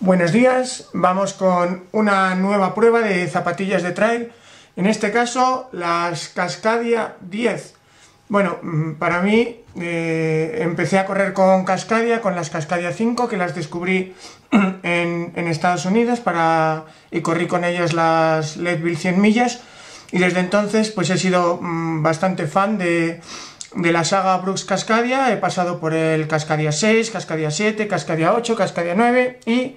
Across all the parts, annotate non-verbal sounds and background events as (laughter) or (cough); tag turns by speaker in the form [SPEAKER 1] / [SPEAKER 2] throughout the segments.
[SPEAKER 1] Buenos días, vamos con una nueva prueba de zapatillas de trail, en este caso las Cascadia 10. Bueno, mm, para mí eh, empecé a correr con Cascadia, con las Cascadia 5, que las descubrí (clears throat) en, Estados Unidos para, y corrí con ellas las Leadville 100 millas y desde entonces pues he sido mm, bastante fan de, de la saga Brooks Cascadia, he pasado por el Cascadia 6, Cascadia 7, Cascadia 8, Cascadia 9 y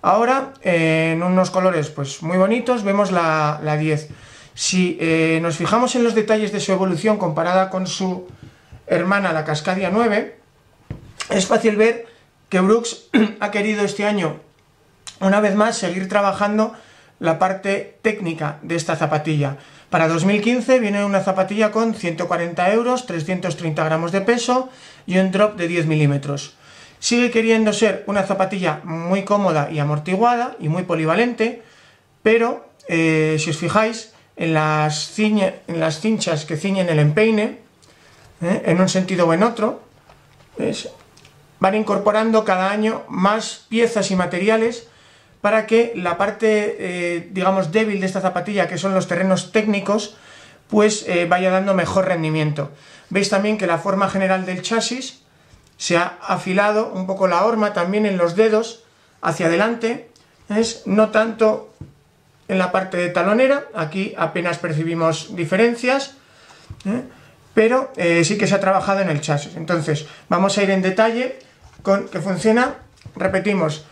[SPEAKER 1] ahora en unos colores pues muy bonitos vemos la, 10. Si eh, nos fijamos en los detalles de su evolución comparada con su hermana la Cascadia 9, es fácil ver que Brooks (clears throat) ha querido este año una vez más seguir trabajando la parte técnica de esta zapatilla. Para 2015 viene una zapatilla con 140 euros, 330 gramos de peso y un drop de 10 milímetros. Sigue queriendo ser una zapatilla muy cómoda y amortiguada y muy polivalente, pero eh, si os fijáis en las, cinchas que ciñen el empeine, eh, en un sentido o en otro, van incorporando cada año más piezas y materiales para que la parte, eh, digamos, débil de esta zapatilla, que son los terrenos técnicos, pues eh, vaya dando mejor rendimiento. Veis también que la forma general del chasis se ha afilado un poco la horma también en los dedos hacia adelante, es no tanto en la parte de talonera, aquí apenas percibimos diferencias, ¿eh? pero sí que se ha trabajado en el chasis. Entonces, vamos a ir en detalle con que funciona, repetimos,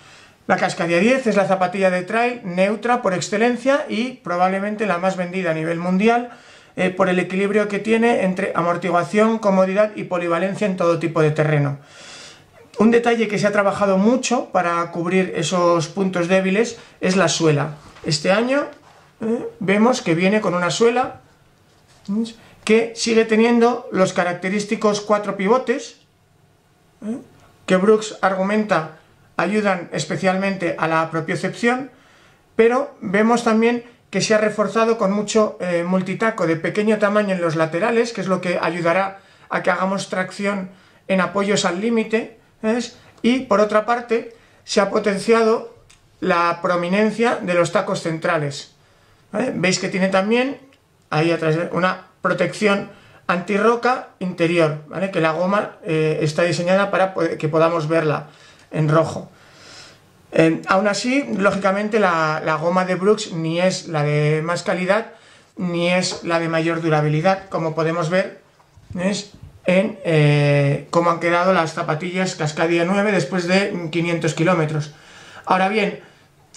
[SPEAKER 1] la Cascadia 10 es la zapatilla de trail neutra por excelencia y probablemente la más vendida a nivel mundial eh, por el equilibrio que tiene entre amortiguación, comodidad y polivalencia en todo tipo de terreno. Un detalle que se ha trabajado mucho para cubrir esos puntos débiles es la suela. Este año eh, vemos que viene con una suela que sigue teniendo los característicos cuatro pivotes eh, que Brooks argumenta ayudan especialmente a la propiocepción, pero vemos también que se ha reforzado con mucho eh, multitaco de pequeño tamaño en los laterales, que es lo que ayudará a que hagamos tracción en apoyos al límite, y por otra parte se ha potenciado la prominencia de los tacos centrales. Veis que tiene también ahí atrás una protección antirroca interior, que la goma eh, está diseñada para que podamos verla en rojo. aún así, lógicamente, la, goma de Brooks ni es la de más calidad ni es la de mayor durabilidad, como podemos ver es en eh, cómo han quedado las zapatillas Cascadia 9 después de 500 kilómetros. Ahora bien,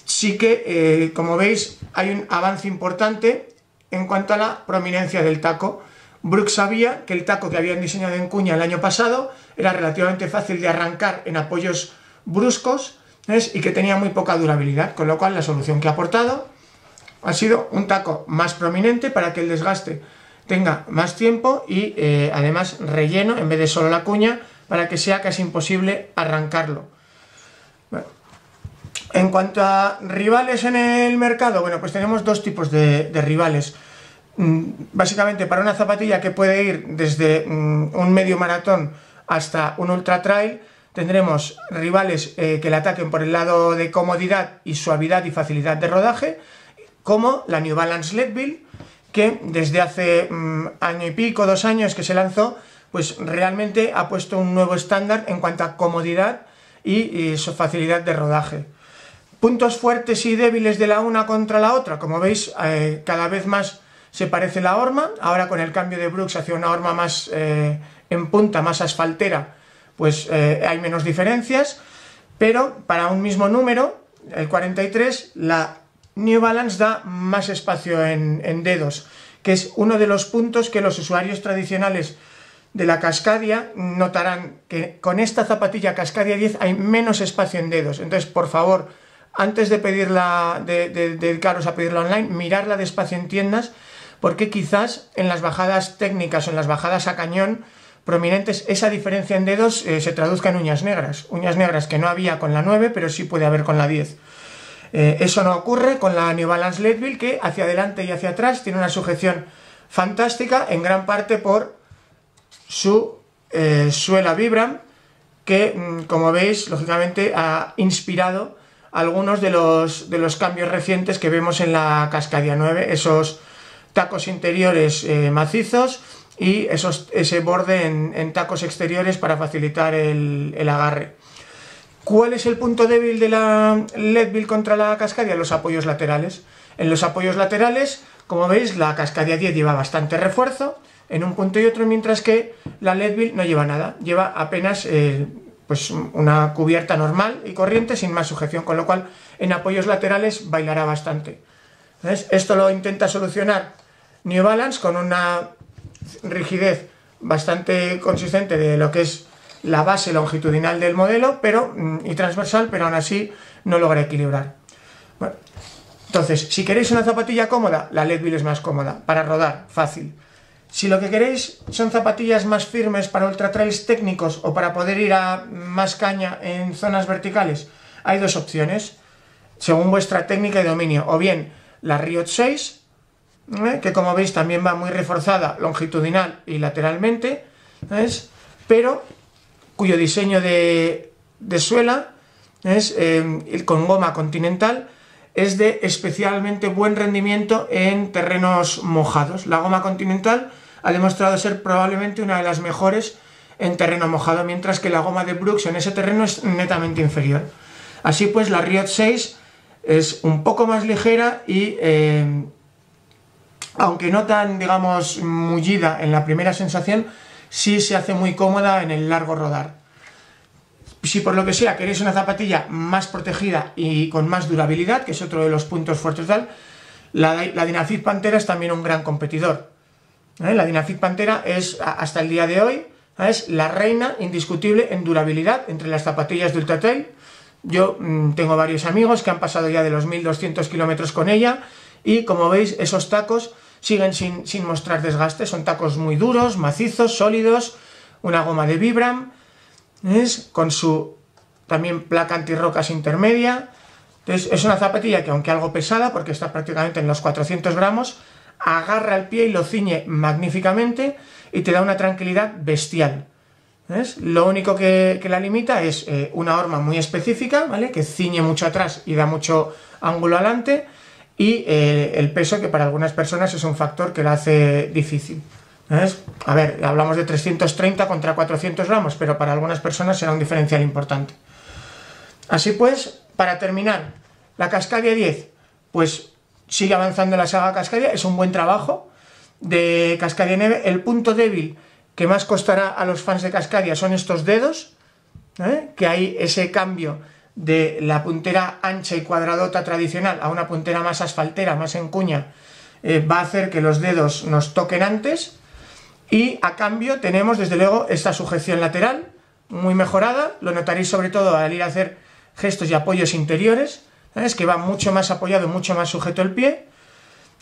[SPEAKER 1] sí que, eh, como veis, hay un avance importante en cuanto a la prominencia del taco. Brooks sabía que el taco que habían diseñado en cuña el año pasado era relativamente fácil de arrancar en apoyos bruscos y que tenía muy poca durabilidad, con lo cual la solución que ha aportado ha sido un taco más prominente para que el desgaste tenga más tiempo y eh, además relleno en vez de solo la cuña para que sea casi imposible arrancarlo. En cuanto a rivales en el mercado, bueno, pues tenemos dos tipos de, rivales. Mm, básicamente para una zapatilla que puede ir desde mm, un medio maratón hasta un ultra trail, tendremos rivales eh, que le ataquen por el lado de comodidad y suavidad y facilidad de rodaje, como la New Balance Leadville, que desde hace mm, año y pico, dos años que se lanzó, pues realmente ha puesto un nuevo estándar en cuanto a comodidad y, su facilidad de rodaje. Puntos fuertes y débiles de la una contra la otra, como veis, eh, cada vez más se parece la horma, ahora con el cambio de Brooks hacia una horma más eh, en punta, más asfaltera, pues eh, hay menos diferencias, pero para un mismo número, el 43, la New Balance da más espacio en, dedos, que es uno de los puntos que los usuarios tradicionales de la Cascadia notarán que con esta zapatilla Cascadia 10 hay menos espacio en dedos. Entonces, por favor, antes de pedirla, de, de dedicaros a pedirla online, mirarla despacio en tiendas, porque quizás en las bajadas técnicas o en las bajadas a cañón prominentes, esa diferencia en dedos eh, se traduzca en uñas negras. Uñas negras que no había con la 9, pero sí puede haber con la 10. Eh, eso no ocurre con la New Balance Leadville, que hacia adelante y hacia atrás tiene una sujeción fantástica, en gran parte por su eh, suela Vibram, que, mm, como veis, lógicamente ha inspirado algunos de los, de los cambios recientes que vemos en la Cascadia 9, esos tacos interiores macizos y esos, ese borde en, tacos exteriores para facilitar el, el, agarre. ¿Cuál es el punto débil de la Leadville contra la Cascadia? Los apoyos laterales. En los apoyos laterales, como veis, la Cascadia 10 lleva bastante refuerzo en un punto y otro, mientras que la Leadville no lleva nada, lleva apenas eh, pues una cubierta normal y corriente sin más sujeción, con lo cual en apoyos laterales bailará bastante. Esto lo intenta solucionar New Balance con una rigidez bastante consistente de lo que es la base longitudinal del modelo pero, mm, y transversal, pero aún así no logra equilibrar. entonces, si queréis una zapatilla cómoda, la Leadville es más cómoda, para rodar, fácil. Si lo que queréis son zapatillas más firmes para ultra trails técnicos o para poder ir a más caña en zonas verticales, hay dos opciones, según vuestra técnica y dominio. O bien la Riot 6, ¿eh? que como veis también va muy reforzada longitudinal y lateralmente, pero cuyo diseño de, suela es eh, con goma continental es de especialmente buen rendimiento en terrenos mojados. La goma continental ha demostrado ser probablemente una de las mejores en terreno mojado, mientras que la goma de Brooks en ese terreno es netamente inferior. Así pues, la Riot 6 es un poco más ligera y, eh, aunque no tan, digamos, mullida en la primera sensación, sí se hace muy cómoda en el largo rodar. Si por lo que sea queréis una zapatilla más protegida y con más durabilidad, que es otro de los puntos fuertes tal, la, la Dynafit Pantera es también un gran competidor. ¿eh? La Dynafit Pantera es, hasta el día de hoy, es la reina indiscutible en durabilidad entre las zapatillas de Ultratrail. Yo mm, tengo varios amigos que han pasado ya de los 1200 kilómetros con ella y como veis esos tacos siguen sin, mostrar desgaste, son tacos muy duros, macizos, sólidos, una goma de Vibram, ¿es? con su también placa antirrocas intermedia. Entonces es una zapatilla que aunque algo pesada, porque está prácticamente en los 400 gramos, agarra el pie y lo ciñe magníficamente y te da una tranquilidad bestial. Lo único que, la limita es eh, una horma muy específica, ¿vale? Que ciñe mucho atrás y da mucho ángulo adelante y eh, el peso que para algunas personas es un factor que la hace difícil. A ver, hablamos de 330 contra 400 gramos, pero para algunas personas será un diferencial importante. Así pues, para terminar, la Cascadia 10, pues sigue avanzando la saga Cascadia, es un buen trabajo de Cascadia Neve. El punto débil que más costará a los fans de Cascadia son estos dedos, ¿eh? que hay ese cambio de la puntera ancha y cuadradota tradicional a una puntera más asfaltera, más en cuña, eh, va a hacer que los dedos nos toquen antes. Y a cambio tenemos desde luego esta sujeción lateral muy mejorada, lo notaréis sobre todo al ir a hacer gestos y apoyos interiores, es que va mucho más apoyado, mucho más sujeto el pie.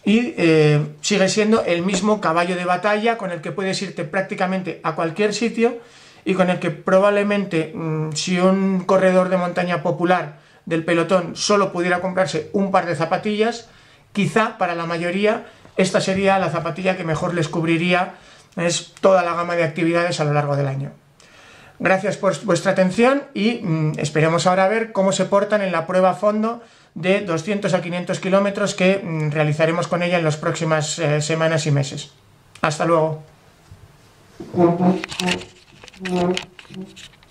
[SPEAKER 1] Y eh, sigue siendo el mismo caballo de batalla con el que puedes irte prácticamente a cualquier sitio y con el que probablemente mm, si un corredor de montaña popular del pelotón solo pudiera comprarse un par de zapatillas, quizá para la mayoría esta sería la zapatilla que mejor les cubriría es toda la gama de actividades a lo largo del año. Gracias por vuestra atención y mm, esperemos ahora ver cómo se portan en la prueba a fondo de 200 a 500 kilómetros que mm, realizaremos con ella en las próximas eh, semanas y meses. Hasta luego. Mm-hmm.